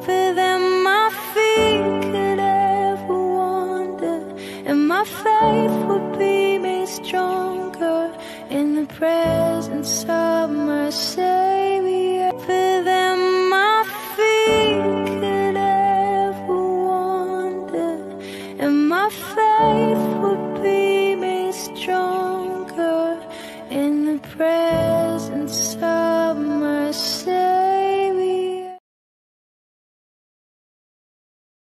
For than my feet could ever wander, and my faith would be made stronger in the presence of my Savior. For than my feet could ever wander, and my faith would be made stronger in the presence of